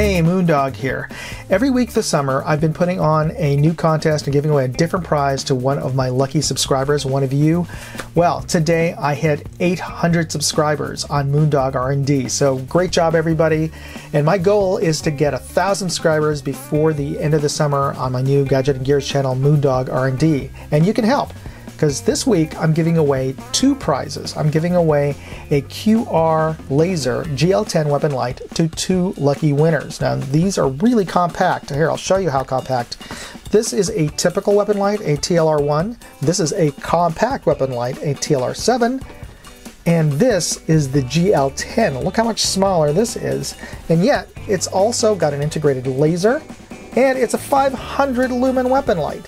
Hey, Moondog here. Every week this summer, I've been putting on a new contest and giving away a different prize to one of my lucky subscribers, one of you. Well, today I hit 800 subscribers on Moondog R&D, so great job everybody. And my goal is to get a thousand subscribers before the end of the summer on my new Gadget and Gears channel, Moondog R&D. And you can help because this week I'm giving away two prizes. I'm giving away a QR laser GL10 weapon light to two lucky winners. Now these are really compact. Here, I'll show you how compact. This is a typical weapon light, a TLR1. This is a compact weapon light, a TLR7. And this is the GL10. Look how much smaller this is. And yet, it's also got an integrated laser, and it's a 500 lumen weapon light.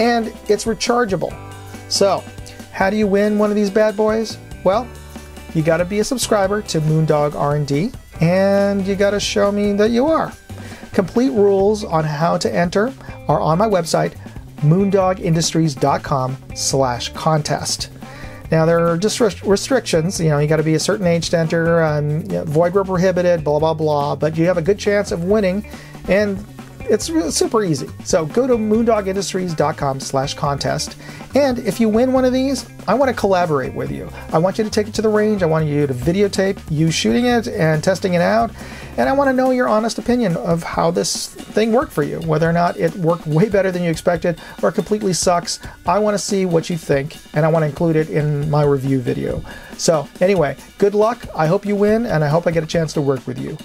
And it's rechargeable. So, how do you win one of these bad boys? Well, you got to be a subscriber to Moondog R&D, and you got to show me that you are. Complete rules on how to enter are on my website, moondogindustries.com slash contest. Now there are just restrictions. You know, you got to be a certain age to enter. Um, you know, void where prohibited. Blah blah blah. But you have a good chance of winning, and it's super easy. So go to moondogindustries.com slash contest. And if you win one of these, I want to collaborate with you. I want you to take it to the range. I want you to videotape you shooting it and testing it out. And I want to know your honest opinion of how this thing worked for you, whether or not it worked way better than you expected or completely sucks. I want to see what you think and I want to include it in my review video. So anyway, good luck. I hope you win and I hope I get a chance to work with you.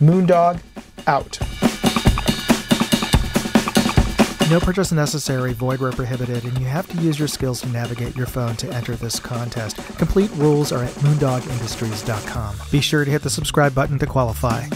Moondog out. No purchase necessary, void where prohibited, and you have to use your skills to navigate your phone to enter this contest. Complete rules are at moondogindustries.com. Be sure to hit the subscribe button to qualify.